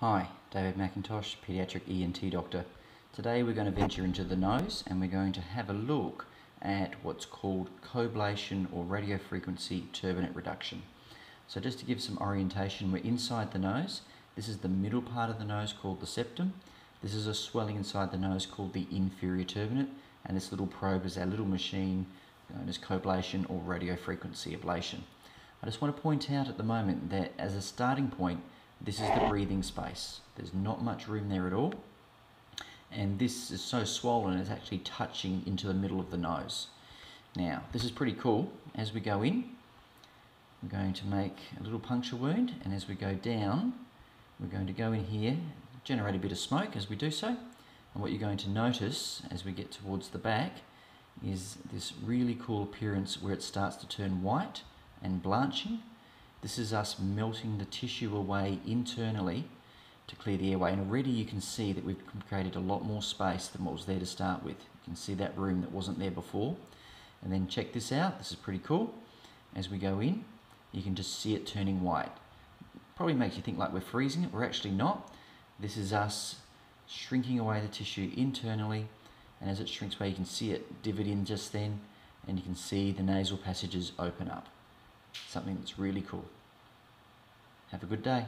Hi, David McIntosh, Paediatric ENT Doctor. Today we're going to venture into the nose and we're going to have a look at what's called coblation or radiofrequency turbinate reduction. So just to give some orientation, we're inside the nose. This is the middle part of the nose called the septum. This is a swelling inside the nose called the inferior turbinate and this little probe is our little machine known as coblation or radiofrequency ablation. I just want to point out at the moment that as a starting point, this is the breathing space. There's not much room there at all. And this is so swollen it's actually touching into the middle of the nose. Now, this is pretty cool. As we go in, we're going to make a little puncture wound, and as we go down, we're going to go in here, generate a bit of smoke as we do so. And what you're going to notice as we get towards the back is this really cool appearance where it starts to turn white and blanching. This is us melting the tissue away internally to clear the airway. And already you can see that we've created a lot more space than what was there to start with. You can see that room that wasn't there before. And then check this out, this is pretty cool. As we go in, you can just see it turning white. Probably makes you think like we're freezing it, we're actually not. This is us shrinking away the tissue internally, and as it shrinks away, you can see it divot in just then, and you can see the nasal passages open up something that's really cool. Have a good day.